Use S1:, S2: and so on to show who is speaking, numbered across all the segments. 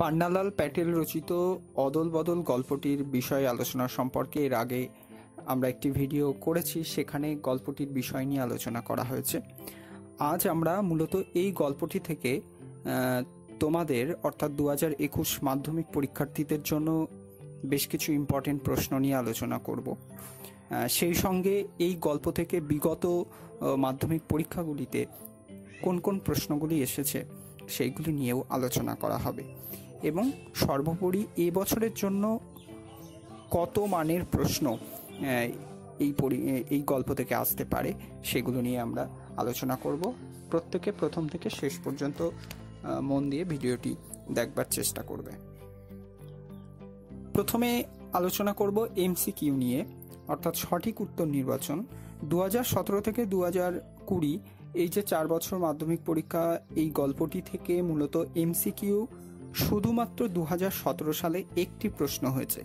S1: পান্নালাল প্যাটেল রচিত অদল বদল গল্পটির বিষয় আলোচনা সম্পর্কে এর আগে আমরা একটি ভিডিও করেছি, সেখানে গল্পটির বিষয় নিয়ে আলোচনা করা হয়েছে। আজ আমরা মূলত এই গল্পটি থেকে তোমাদের, অর্থাৎ দু হাজার একুশ মাধ্যমিক পরীক্ষার্থীদের জন্য বেশ কিছু ইম্পর্টেন্ট প্রশ্ন নিয়ে আলোচনা করব। সেই সঙ্গে এই গল্প থেকে বিগত মাধ্যমিক পরীক্ষাগুলিতে কোন কোন প্রশ্নগুলি এসেছে, সেইগুলি নিয়েও আলোচনা করা হবে। এবং সর্বোপরি এ বছরের জন্য কত মানের প্রশ্ন এই পরি এই গল্প থেকে আসতে পারে সেগুলো নিয়ে আমরা আলোচনা করব। প্রত্যেকে প্রথম থেকে শেষ পর্যন্ত মন দিয়ে ভিডিওটি দেখবার চেষ্টা করবে। প্রথমে আলোচনা করব এমসিকিউ নিয়ে, অর্থাৎ সঠিক উত্তর নির্বাচন। দু থেকে দু কুড়ি, এই যে চার বছর মাধ্যমিক পরীক্ষা, এই গল্পটি থেকে মূলত এমসিকিউ শুধুমাত্র দু সালে একটি প্রশ্ন হয়েছে।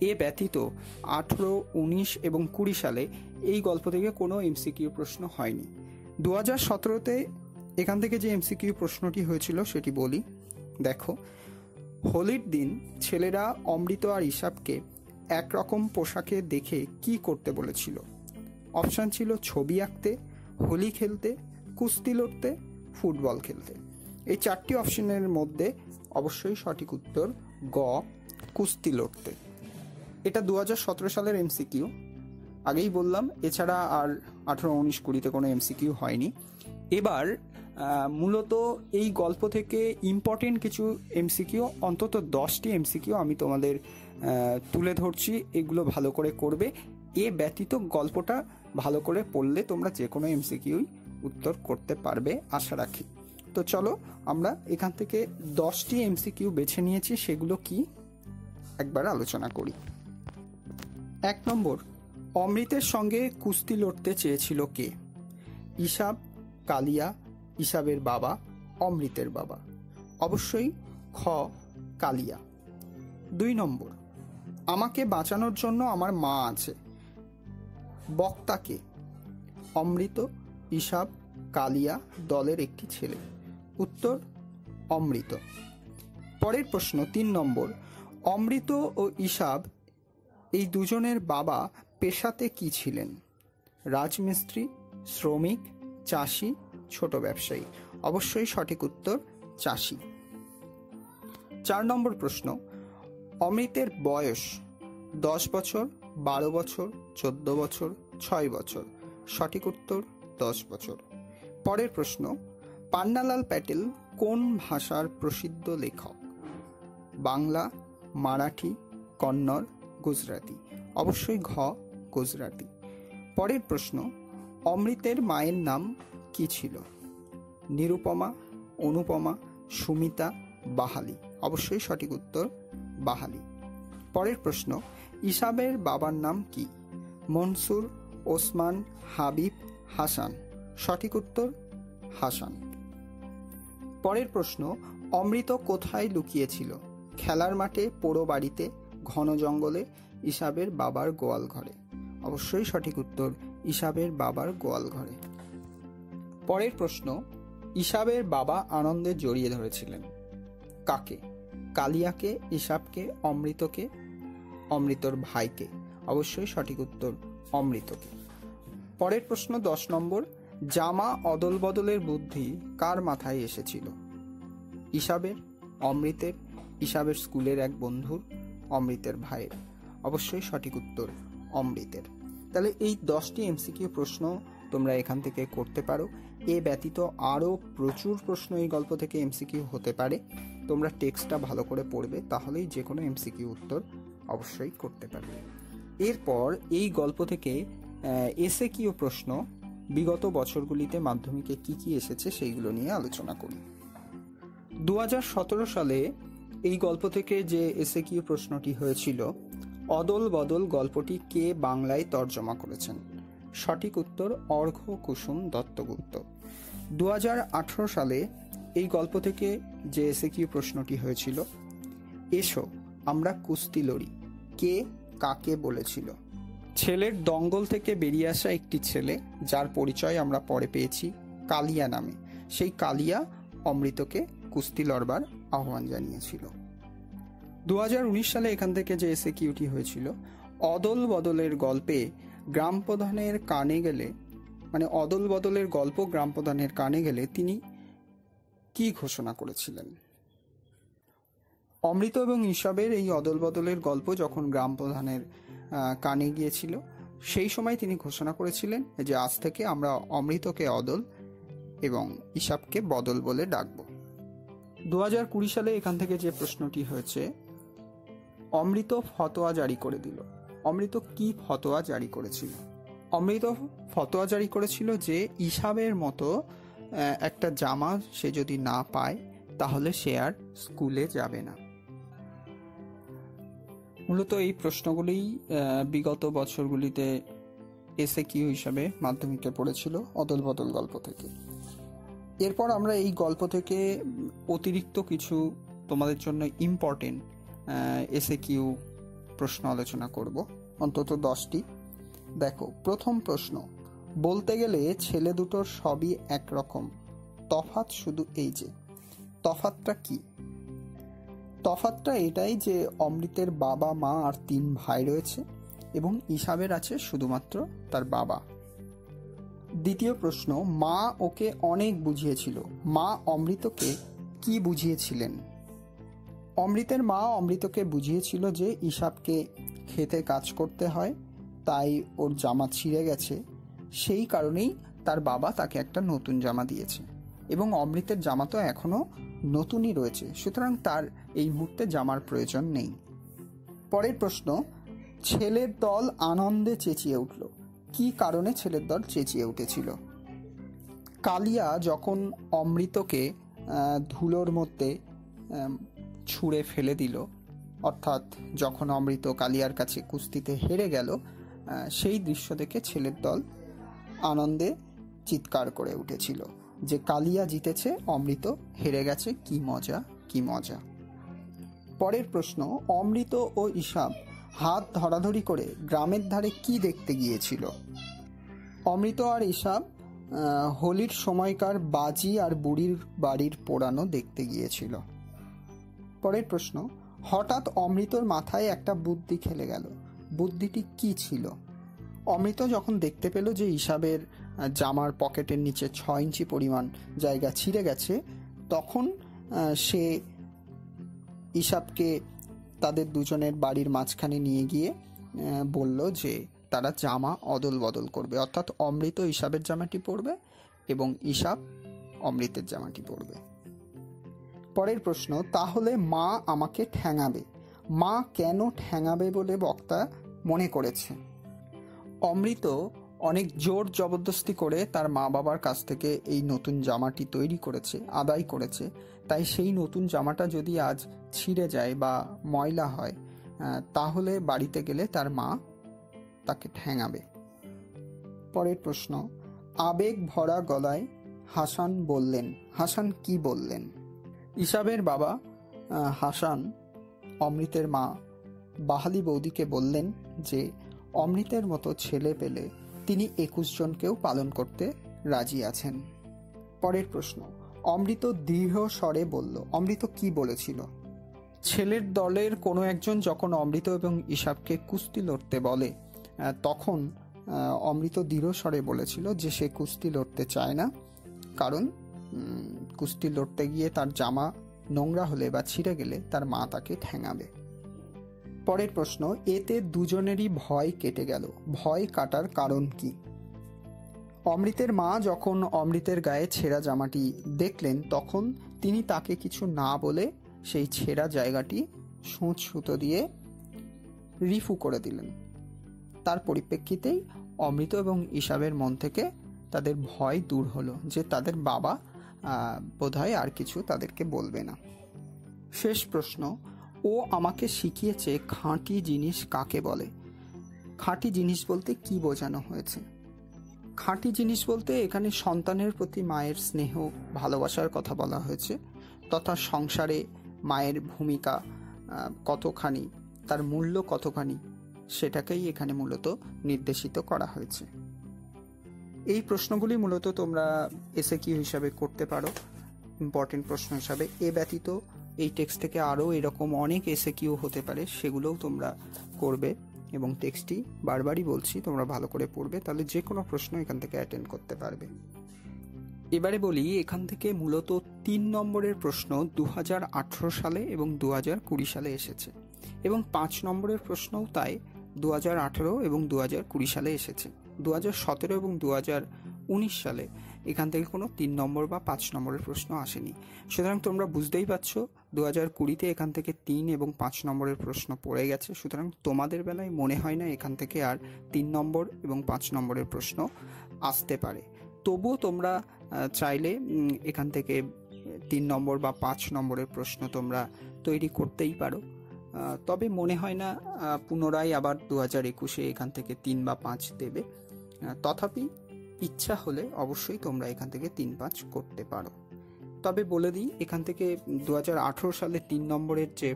S1: এ ব্যতীত আঠেরো, উনিশ এবং কুড়ি সালে এই গল্প থেকে কোনো এমসিকিউ প্রশ্ন হয়নি। দু হাজার সতেরোতে এখান থেকে যে এমসিকিউ প্রশ্নটি হয়েছিল সেটি বলি। দেখো, হোলির দিন ছেলেরা অমৃত আর ইসাবকে একরকম পোশাকে দেখে কি করতে বলেছিল? অপশান ছিল ছবি আঁকতে, হোলি খেলতে, কুস্তি লড়তে, ফুটবল খেলতে। এই চারটি অপশনের মধ্যে অবশ্যই সঠিক উত্তর গ, কুস্তি লড়তে। এটা দু হাজার সতেরো সালের এমসিকিউ। আগেই বললাম, এছাড়া আর আঠেরো উনিশ কুড়িতে কোনো এমসিকিউ হয়নি। এবার মূলত এই গল্প থেকে ইম্পর্টেন্ট কিছু এমসিকিউ, অন্তত দশটি এমসিকিউ আমি তোমাদের তুলে ধরছি, এগুলো ভালো করে করবে। এ ব্যতীত গল্পটা ভালো করে পড়লে তোমরা যে কোনো এমসিকিউই উত্তর করতে পারবে, আশা রাখি। তো চলো, আমরা এখান থেকে দশটি এমসিকিউ বেছে নিয়েছি, সেগুলো কি? একবার আলোচনা করি। এক নম্বর, অমৃতের সঙ্গে কুস্তি লড়তে চেয়েছিল কে? ইসাব কালিয়া ইসাবের বাবা, অমৃতের বাবা। অবশ্যই খ, কালিয়া। দুই নম্বর, আমাকে বাঁচানোর জন্য আমার মা আছে। বক্তাকে, অমৃত ইসাব কালিয়া দলের একটি ছেলে। উত্তর, অমৃত। পরের প্রশ্ন, তিন নম্বর, অমৃত ও ইসাব এই দুজনের বাবা পেশাতে কি ছিলেন? রাজমিস্ত্রি, শ্রমিক, চাষি, ছোট ব্যবসায়ী। অবশ্যই সঠিক উত্তর, চাষি। চার নম্বর প্রশ্ন, অমৃতের বয়স দশ বছর, বারো বছর, চোদ্দ বছর, ছয় বছর। সঠিক উত্তর, দশ বছর। পরের প্রশ্ন পান্নালাল প্যাটেল কোন ভাষার প্রসিদ্ধ লেখক? বাংলা, মারাঠি, কন্নড়, গুজরাটি। অবশ্যই ঘ, গুজরাটি। পরের প্রশ্ন, অমৃতের মায়ের নাম কি ছিল? নিরুপমা, অনুপমা, সুমিতা, বাহালি। অবশ্যই সঠিক উত্তর, বাহালি। পরের প্রশ্ন, ইসাবের বাবার নাম কি? মনসুর, ওসমান, হাবিব, হাসান। সঠিক উত্তর, হাসান। পরের প্রশ্ন, অমৃত কোথায় লুকিয়েছিল? খেলার মাঠে, পোড়ো বাড়িতে, ঘন জঙ্গলে, ইসাবের বাবার গোয়াল ঘরে? অবশ্যই সঠিক উত্তর, ইসাবের বাবার গোয়াল ঘরে। পরের প্রশ্ন, ইসাবের বাবা আনন্দে জড়িয়ে ধরেছিলেন। কাকে? কালিয়াকে, ইসাবকে, অমৃতকে? অমৃতর ভাইকে? অবশ্যই সঠিক উত্তর, অমৃতকে। পরের প্রশ্ন দশ নম্বর জামা অদল বদলের বুদ্ধি কার মাথায় এসেছিল? ইসাবের অমৃতের ইসাবের স্কুলের এক বন্ধুর, অমৃতের ভাইয়ের? অবশ্যই সঠিক উত্তর, অমৃতের। তাহলে এই দশটি এমসিকিউ প্রশ্ন তোমরা এখান থেকে করতে পারো। এ ব্যতীত আরও প্রচুর প্রশ্ন এই গল্প থেকে এমসিকিউ হতে পারে। তোমরা টেক্সটটা ভালো করে পড়বে, তাহলেই যে কোনো এমসিকিউ উত্তর অবশ্যই করতে পারবে। এরপর এই গল্প থেকে এসে কিউ প্রশ্ন বিগত বছরগুলিতে মাধ্যমিকে কি কি এসেছে সেইগুলো নিয়ে আলোচনা করি। দু হাজার সতেরো সালে এই গল্প থেকে যে এসে কি প্রশ্নটি হয়েছিল, অদল বদল গল্পটি কে বাংলায় তর্জমা করেছেন? সঠিক উত্তর অর্ঘ্য কুসুম দত্তগুপ্ত। দু হাজার আঠারো সালে এই গল্প থেকে যে এসে কি প্রশ্নটি হয়েছিল, এসো, আমরা কুস্তি লড়ি। কে কাকে বলেছিল? ছেলের দঙ্গল থেকে বেরিয়ে আসা একটি ছেলে, যার পরিচয় আমরা পরে পেয়েছি কালিয়া নামে। সেই কালিয়া অমৃতকে কুস্তি লড়বার আহ্বান জানিয়েছিল। দু হাজার উনিশ সালে এখান থেকে যে এসে কিউটি হয়েছিল, অদল বদলের গল্পে গ্রাম প্রধানের কানে গেলে মানে অদল বদলের গল্প গ্রাম প্রধানের কানে গেলে তিনি কি ঘোষণা করেছিলেন? অমৃত এবং ঈশবের এই অদল বদলের গল্প যখন গ্রাম প্রধানের কানে গিয়েছিল, সেই সময় তিনি ঘোষণা করেছিলেন যে আজ থেকে আমরা অমৃতকে অদল এবং ঈশাবকে বদল বলে ডাকব। দু হাজার কুড়ি সালে এখান থেকে যে প্রশ্নটি হয়েছে, অমৃত ফতোয়া জারি করে দিল। অমৃত কি ফতোয়া জারি করেছিল? অমৃত ফতোয়া জারি করেছিল যে ঈশাবের মতো একটা জামা সে যদি না পায়, তাহলে সে আর স্কুলে যাবে না। মূলত এই প্রশ্নগুলি বিগত বছরগুলিতে এসে কিউ হিসাবে মাধ্যমিকে পড়েছিল অদল বদল গল্প থেকে। এরপর আমরা এই গল্প থেকে অতিরিক্ত কিছু তোমাদের জন্য ইম্পর্টেন্ট এসে কিউ প্রশ্ন আলোচনা করব, অন্তত দশটি। দেখো, প্রথম প্রশ্ন, বলতে গেলে ছেলে দুটোর সবই একরকম তফাত শুধু এই যে তফাতটা কি? তফাতটা এটাই যে অমৃতের বাবা, মা আর তিন ভাই রয়েছে এবং ইসাবের আছে শুধুমাত্র তার বাবা। দ্বিতীয় প্রশ্ন, মা ওকে অনেক বুঝিয়েছিল। মা অমৃতকে কি বুঝিয়েছিলেন? অমৃতের মা অমৃতকে বুঝিয়েছিল যে ইসাবকে খেতে কাজ করতে হয়, তাই ওর জামা ছিঁড়ে গেছে। সেই কারণেই তার বাবা তাকে একটা নতুন জামা দিয়েছে। এবং অমৃতের জামা তো এখনও নতুনই রয়েছে, সুতরাং তার এই মুহূর্তে জামার প্রয়োজন নেই। পরের প্রশ্ন, ছেলের দল আনন্দে চেঁচিয়ে উঠল। কি কারণে ছেলের দল চেঁচিয়ে উঠেছিল? কালিয়া যখন অমৃতকে ধুলোর মধ্যে ছুঁড়ে ফেলে দিল, অর্থাৎ যখন অমৃত কালিয়ার কাছে কুস্তিতে হেরে গেল সেই দৃশ্য দেখে ছেলের দল আনন্দে চিৎকার করে উঠেছিল। যে কালিয়া জিতেছে, অমৃত হেরে গেছে, কি মজা কি মজা। পরের প্রশ্ন, অমৃত ও ইসাব হাত ধরাধরি করে গ্রামের ধারে কি দেখতে গিয়েছিল? অমৃত আর ইসাব হোলির সময়কার বাজি আর বুড়ির বাড়ির পোড়ানো দেখতে গিয়েছিল। পরের প্রশ্ন, হঠাৎ অমৃতর মাথায় একটা বুদ্ধি খেলে গেল। বুদ্ধিটি কি ছিল? অমৃত যখন দেখতে পেল যে ইসাবের জামার পকেটের নিচে ছ ইঞ্চি পরিমাণ জায়গা ছিঁড়ে গেছে, তখন সে ইসাবকে তাদের দুজনের বাড়ির মাঝখানে নিয়ে গিয়ে বলল যে তারা জামা অদল বদল করবে। অর্থাৎ অমৃত ইসাবের জামাটি পরবে এবং ইসাব অমৃতের জামাটি পরবে। পরের প্রশ্ন, তাহলে মা আমাকে ঠ্যাঙাবে। মা কেন ঠ্যাঙাবে বলে বক্তা মনে করেছে? অমৃত অনেক জোর জবরদস্তি করে তার মা বাবার কাছ থেকে এই নতুন জামাটি তৈরি করেছে, আদায় করেছে। তাই সেই নতুন জামাটা যদি আজ ছিঁড়ে যায় বা ময়লা হয় তাহলে বাড়িতে গেলে তার মা তাকে ঠ্যাঙাবে পরের প্রশ্ন, আবেগ ভরা গলায় হাসান বললেন, হাসান কি বললেন? ইসাবের বাবা হাসান অমৃতের মা বাহালি বৌদিকে বললেন যে, অমৃতের মতো ছেলে পেলে তিনি একুশ জনকেও পালন করতে রাজি আছেন। পরের প্রশ্ন, অমৃত দৃঢ় স্বরে বলল, অমৃত কি বলেছিল? ছেলের দলের কোনো একজন যখন অমৃত এবং ইসাবকে কুস্তি লড়তে বলে তখন অমৃত দৃঢ় স্বরে বলেছিল যে সে কুস্তি লড়তে চায় না। কারণ কুস্তি লড়তে গিয়ে তার জামা নোংরা হলে বা ছিঁড়ে গেলে তার মা তাকে ঠ্যাঙাবে পরের প্রশ্ন, এতে দুজনেরই ভয় কেটে গেল। ভয় কাটার কারণ কি? অমৃতের মা যখন অমৃতের গায়ে ছেঁড়া জামাটি দেখলেন, তখন তিনি তাকে কিছু না বলে সেই ছেঁড়া জায়গাটি সুঁচ সুতো দিয়ে রিফু করে দিলেন। তার পরিপ্রেক্ষিতেই অমৃত এবং ইসাবের মন থেকে তাদের ভয় দূর হলো যে তাদের বাবা বোধহয় আর কিছু তাদেরকে বলবে না। শেষ প্রশ্ন ও আমাকে শিখিয়েছে খাঁটি জিনিস কাকে বলে। খাঁটি জিনিস বলতে কি বোঝানো হয়েছে? খাঁটি জিনিস বলতে এখানে সন্তানের প্রতি মায়ের স্নেহ, ভালোবাসার কথা বলা হয়েছে, তথা সংসারে মায়ের ভূমিকা কতখানি, তার মূল্য কতখানি, সেটাকেই এখানে মূলত নির্দেশিত করা হয়েছে। এই প্রশ্নগুলি মূলত তোমরা এসে কি হিসাবে করতে পারো। ইম্পর্টেন্ট প্রশ্ন হিসাবে। এ ব্যতীত এই টেক্সট থেকে আরও এরকম অনেক এসে কিউ হতে পারে, সেগুলোও তোমরা করবে এবং টেক্সটটি বারবারই বলছি, তোমরা ভালো করে পড়বে, তাহলে যে কোনো প্রশ্ন এখান থেকে অ্যাটেন্ড করতে পারবে। এবারে বলি, এখান থেকে মূলত তিন নম্বরের প্রশ্ন দু হাজার আঠারো সালে এবং দু হাজার কুড়ি সালে এসেছে। এবং পাঁচ নম্বরের প্রশ্নও তাই দু হাজার আঠেরো এবং দু হাজার কুড়ি সালে এসেছে। দু হাজার সতেরো এবং দু সালে। এখান থেকে কোনো তিন নম্বর বা পাঁচ নম্বরের প্রশ্ন আসেনি। সুতরাং তোমরা বুঝতেই পারছ দু হাজার কুড়িতে এখান থেকে তিন এবং পাঁচ নম্বরের প্রশ্ন পড়ে গেছে। সুতরাং তোমাদের বেলায় মনে হয় না এখান থেকে আর তিন নম্বর এবং পাঁচ নম্বরের প্রশ্ন আসতে পারে। তবুও তোমরা চাইলে এখান থেকে তিন নম্বর বা পাঁচ নম্বরের প্রশ্ন তোমরা তৈরি করতেই পারো। তবে মনে হয় না পুনরায় আবার দু হাজার একুশে এখান থেকে তিন বা পাঁচ দেবে। তথাপি ইচ্ছা হলে অবশ্যই তোমরা এখান থেকে তিন পাঁচ করতে পারো। তবে বলে দিই, এখান থেকে দু হাজার আঠেরো সালে তিন নম্বরের যে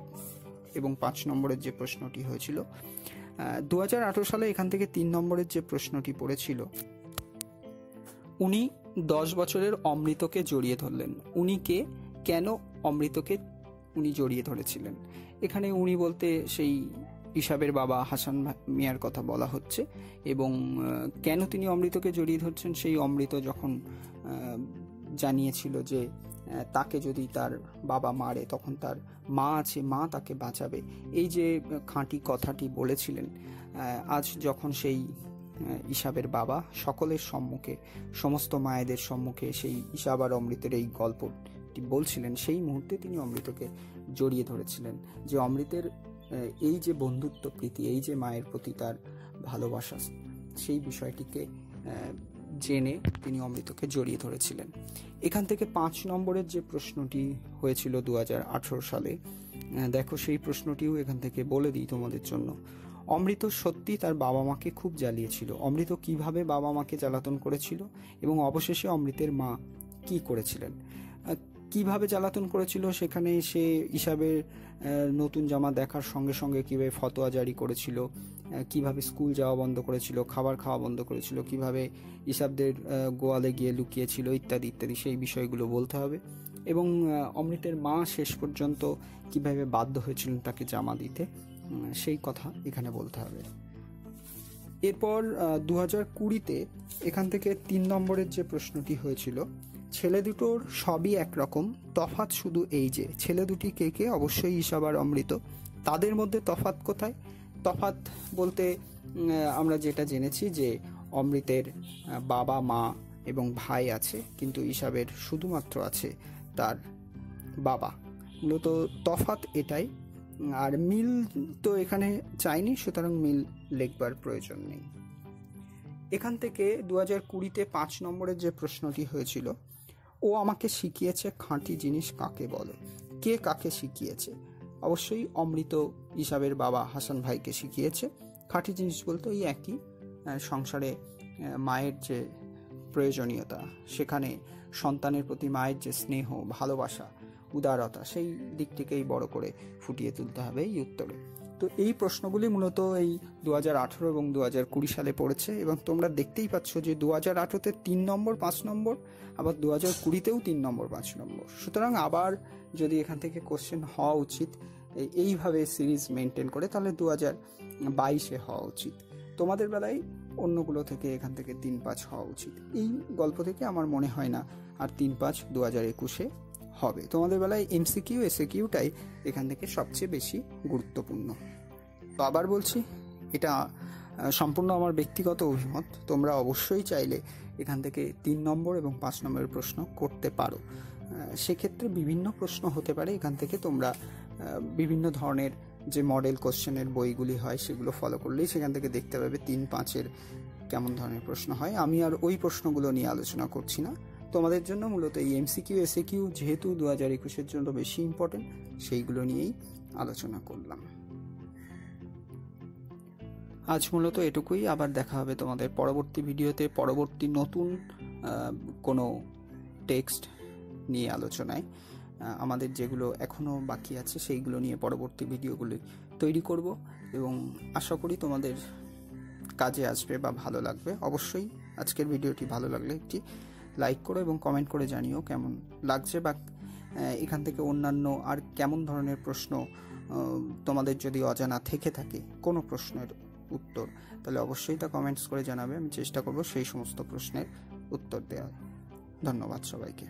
S1: এবং পাঁচ নম্বরের যে প্রশ্নটি হয়েছিল দু হাজার আঠেরো সালে এখান থেকে তিন নম্বরের যে প্রশ্নটি পড়েছিল, উনি দশ বছরের অমৃতকে জড়িয়ে ধরলেন। উনি কে? কেন অমৃতকে উনি জড়িয়ে ধরেছিলেন? এখানে উনি বলতে সেই ইসাবের বাবা হাসান মিয়ার কথা বলা হচ্ছে এবং কেন তিনি অমৃতকে জড়িয়ে ধরছেন? সেই অমৃত যখন জানিয়েছিল যে তাকে যদি তার বাবা মারে, তখন তার মা আছে, মা তাকে বাঁচাবে। এই যে খাঁটি কথাটি বলেছিলেন আজ যখন সেই ইসাবের বাবা সকলের সম্মুখে, সমস্ত মায়েদের সম্মুখে সেই ইসাব আর অমৃতের এই গল্পটি বলছিলেন, সেই মুহূর্তে তিনি অমৃতকে জড়িয়ে ধরেছিলেন। যে অমৃতের এই যে বন্ধুত্ব প্রীতি, এই যে মায়ের প্রতি তার ভালোবাসা, সেই বিষয়টিকে জেনে তিনি অমৃতকে জড়িয়ে ধরেছিলেন। এখান থেকে পাঁচ নম্বরের যে প্রশ্নটি হয়েছিল দু হাজার আঠারো সালে দেখো সেই প্রশ্নটিও এখান থেকে বলে দিই তোমাদের জন্য। অমৃত সত্যি তার বাবা মাকে খুব জ্বালিয়েছিল। অমৃত কীভাবে বাবা মাকে জ্বালাতন করেছিল এবং অবশেষে অমৃতের মা কি করেছিলেন? কীভাবে জ্বালাতন করেছিল সেখানে সে হিসাবের নতুন জামা দেখার সঙ্গে সঙ্গে কীভাবে ফতোয়া জারি করেছিল কীভাবে স্কুল যাওয়া বন্ধ করেছিল, খাবার খাওয়া বন্ধ করেছিল, কীভাবে ইসাবদের গোয়ালে গিয়ে লুকিয়েছিল ইত্যাদি ইত্যাদি, সেই বিষয়গুলো বলতে হবে। এবং অমৃতের মা শেষ পর্যন্ত কীভাবে বাধ্য হয়েছিলেন তাকে জামা দিতে সেই কথা এখানে বলতে হবে। এরপর দু হাজার কুড়িতে এখান থেকে তিন নম্বরের যে প্রশ্নটি হয়েছিল ছেলে দুটোর সবই একরকম। তফাত শুধু এই যে, ছেলে দুটি কে কে? অবশ্যই ঈশাব আর অমৃত। তাদের মধ্যে তফাত কোথায়? তফাত বলতে আমরা যেটা জেনেছি যে অমৃতের বাবা, মা এবং ভাই আছে, কিন্তু ঈশাবের শুধুমাত্র আছে তার বাবা। মূলত তফাত এটাই। আর মিল তো এখানে চাইনি, সুতরাং মিল লেখবার প্রয়োজন নেই। এখান থেকে দু হাজার কুড়িতে পাঁচ নম্বরের যে প্রশ্নটি হয়েছিল ও আমাকে শিখিয়েছে খাঁটি জিনিস কাকে বলে? কে কাকে শিখিয়েছে? অবশ্যই অমৃত হিসাবের বাবা হাসান ভাইকে শিখিয়েছে। খাঁটি জিনিস বলতে ওই একই সংসারে মায়ের যে প্রয়োজনীয়তা, সেখানে সন্তানের প্রতি মায়ের যে স্নেহ, ভালোবাসা, উদারতা, সেই দিকটিকেই বড় করে ফুটিয়ে তুলতে হবে এই উত্তরে। তো এই প্রশ্নগুলি মূলত এই দু হাজার আঠেরো এবং দু হাজার কুড়ি সালে পড়েছে এবং তোমরা দেখতেই পাচ্ছ যে দু হাজার আঠেরোতে তিন নম্বর, পাঁচ নম্বর, আবার দু হাজার কুড়িতেও তিন নম্বর, পাঁচ নম্বর। সুতরাং আবার যদি এখান থেকে কোশ্চেন হওয়া উচিত এইভাবে সিরিজ মেনটেন করে তাহলে দু হাজার বাইশে হওয়া উচিত। তোমাদের বেলায় অন্যগুলো থেকে এখান থেকে তিন পাঁচ হওয়া উচিত। এই গল্প থেকে আমার মনে হয় না আর তিন পাঁচ দু হাজার একুশে হবে। তোমাদের বেলায় এমসিকিউ এসে কিউটাই এখান থেকে সবচেয়ে বেশি গুরুত্বপূর্ণ। তো আবার বলছি, এটা সম্পূর্ণ আমার ব্যক্তিগত অভিমত। তোমরা অবশ্যই চাইলে এখান থেকে তিন নম্বর এবং পাঁচ নম্বরের প্রশ্ন করতে পারো। সেক্ষেত্রে বিভিন্ন প্রশ্ন হতে পারে। এখান থেকে তোমরা বিভিন্ন ধরনের যে মডেল কোশ্চেনের বইগুলি হয় সেগুলো ফলো করলেই সেখান থেকে দেখতে পাবে তিন পাঁচের কেমন ধরনের প্রশ্ন হয়। আমি আর ওই প্রশ্নগুলো নিয়ে আলোচনা করছি না। তোমাদের জন্য মূলত এই এমসিকিউ এসে কিউ যেহেতু দু হাজার একুশের জন্য বেশি ইম্পর্টেন্ট সেইগুলো নিয়েই আলোচনা করলাম। আজ মূলত এটুকুই। আবার দেখা হবে তোমাদের পরবর্তী ভিডিওতে, পরবর্তী নতুন কোনো টেক্সট নিয়ে আলোচনায়। আমাদের যেগুলো এখনও বাকি আছে, সেইগুলো নিয়ে পরবর্তী ভিডিওগুলি তৈরি করব এবং আশা করি তোমাদের কাজে আসবে বা ভালো লাগবে। অবশ্যই আজকের ভিডিওটি ভালো লাগলে একটি লাইক করো এবং কমেন্ট করে জানিও কেমন লাগছে বা এখান থেকে অন্যান্য আর কেমন ধরনের প্রশ্ন তোমাদের যদি অজানা থেকে থাকে কোনো প্রশ্নের উত্তর, তাহলে অবশ্যই তা কমেন্টস করে জানাবে। আমি চেষ্টা করব সেই সমস্ত প্রশ্নের উত্তর দেওয়ার। ধন্যবাদ সবাইকে।